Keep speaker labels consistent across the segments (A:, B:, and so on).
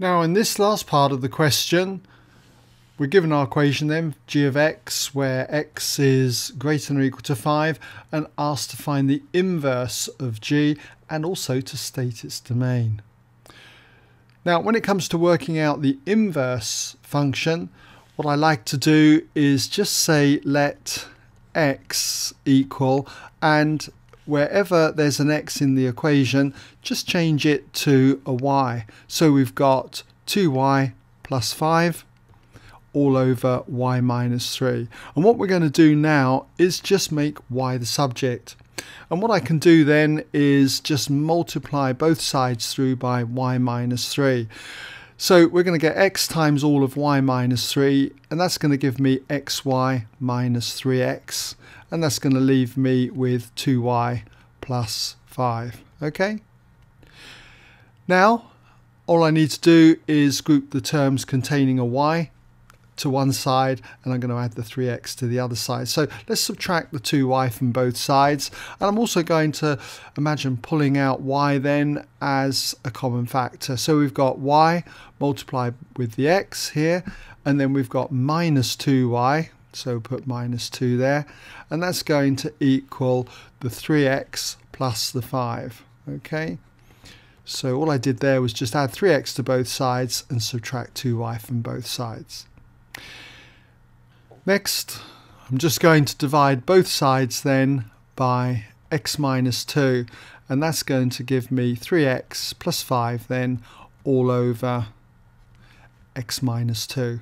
A: Now in this last part of the question, we're given our equation then, g of x, where x is greater than or equal to 5, and asked to find the inverse of g and also to state its domain. Now when it comes to working out the inverse function, what I like to do is just say let x equal and wherever there's an x in the equation, just change it to a y. So we've got 2y plus 5 all over y minus 3. And what we're going to do now is just make y the subject. And what I can do then is just multiply both sides through by y minus 3. So we're going to get x times all of y minus 3 and that's going to give me xy minus 3x and that's going to leave me with 2y plus 5 okay? Now all I need to do is group the terms containing a y to one side and I'm going to add the 3x to the other side. So let's subtract the 2y from both sides and I'm also going to imagine pulling out y then as a common factor. So we've got y multiplied with the x here and then we've got minus 2y so put minus 2 there and that's going to equal the 3x plus the 5 okay so all I did there was just add 3x to both sides and subtract 2y from both sides Next, I'm just going to divide both sides then by x minus 2 and that's going to give me 3x plus 5 then all over x minus 2.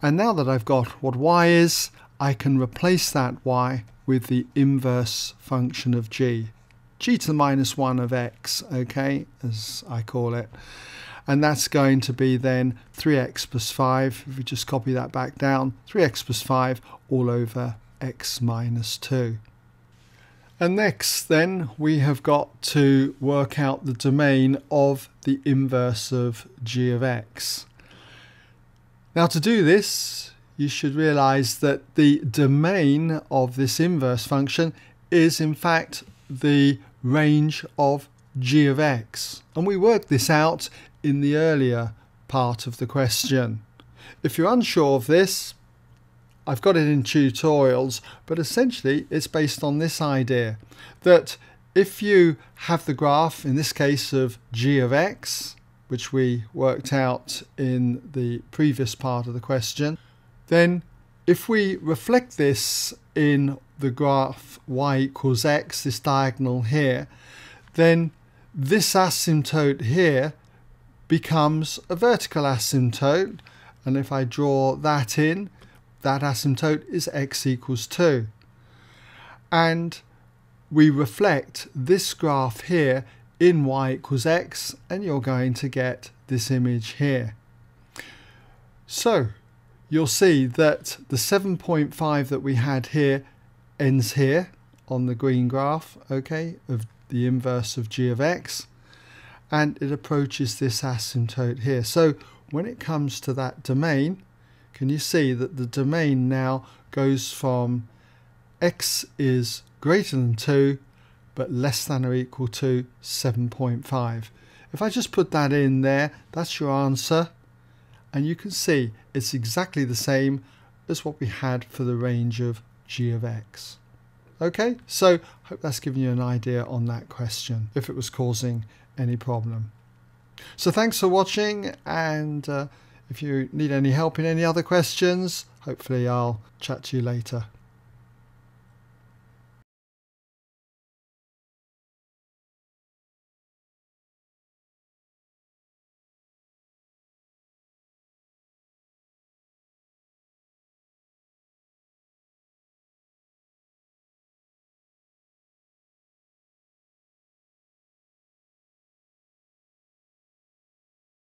A: And now that I've got what y is, I can replace that y with the inverse function of g. g to the minus 1 of x, okay, as I call it and that's going to be then 3x plus 5 if we just copy that back down 3x plus 5 all over x minus 2 and next then we have got to work out the domain of the inverse of g of x. Now to do this you should realize that the domain of this inverse function is in fact the range of g of x. And we worked this out in the earlier part of the question. If you're unsure of this, I've got it in tutorials, but essentially it's based on this idea that if you have the graph, in this case of g of x, which we worked out in the previous part of the question, then if we reflect this in the graph y equals x, this diagonal here, then this asymptote here becomes a vertical asymptote and if I draw that in that asymptote is x equals 2 and we reflect this graph here in y equals x and you're going to get this image here. So you'll see that the 7.5 that we had here ends here on the green graph okay of the inverse of g of x and it approaches this asymptote here. So when it comes to that domain, can you see that the domain now goes from x is greater than 2 but less than or equal to 7.5. If I just put that in there, that's your answer. And you can see it's exactly the same as what we had for the range of g of x. Okay, so I hope that's given you an idea on that question, if it was causing any problem. So thanks for watching and uh, if you need any help in any other questions, hopefully I'll chat to you later.